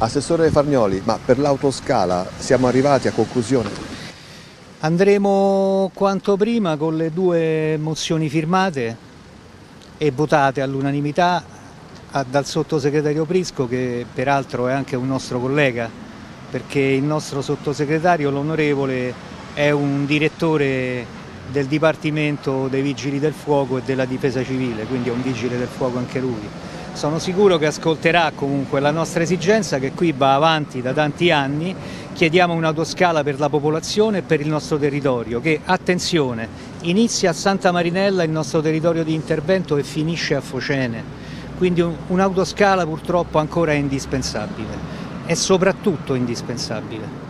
Assessore Fargnoli, ma per l'autoscala siamo arrivati a conclusione? Andremo quanto prima con le due mozioni firmate e votate all'unanimità dal sottosegretario Prisco che peraltro è anche un nostro collega perché il nostro sottosegretario, l'onorevole, è un direttore del Dipartimento dei Vigili del Fuoco e della Difesa Civile, quindi è un vigile del fuoco anche lui. Sono sicuro che ascolterà comunque la nostra esigenza che qui va avanti da tanti anni, chiediamo un'autoscala per la popolazione e per il nostro territorio che, attenzione, inizia a Santa Marinella il nostro territorio di intervento e finisce a Focene, quindi un'autoscala purtroppo ancora è indispensabile, è soprattutto indispensabile.